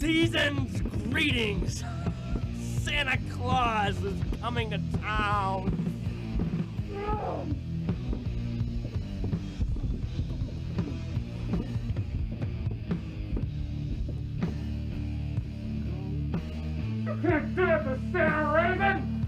Season's greetings. Santa Claus is coming to town. You can't do it Santa Raven!